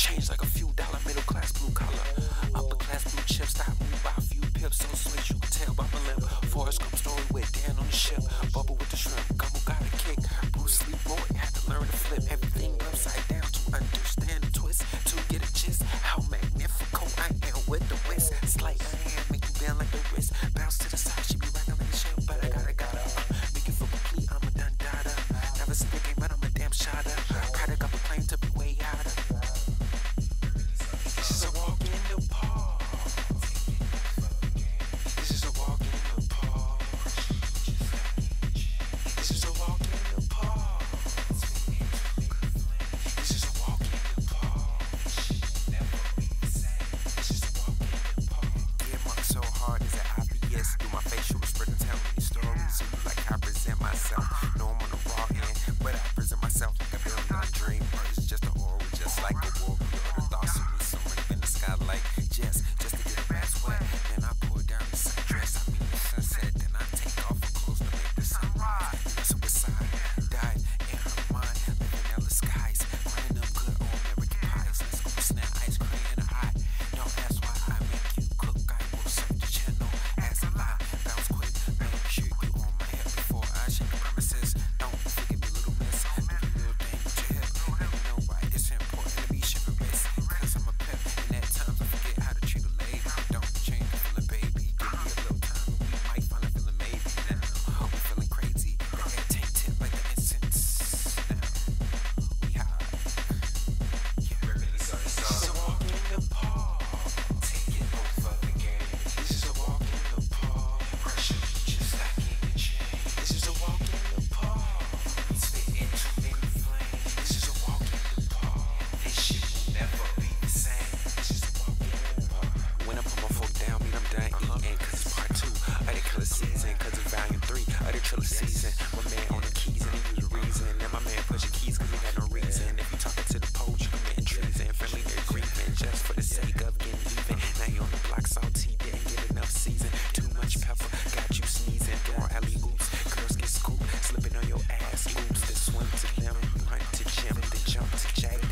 Change like a few dollar middle class blue collar. Upper class blue chips, I move by a few pips. So switch you can tell by my lip. Forrest Gump story with Dan on the ship. Bubble with the shrimp, Gumbo got a kick. Bruce Leroy had to learn to flip everything upside down to understand the twist. To get a gist, how magnificent I am with the whist. Slight I hand make you bend like the wrist. Bounce to the side, she be like I'm the shit, but I gotta, gotta. Uh, make it for complete, I'm a done dada. Never seen the game, but I'm a damn shotter. myself. to change.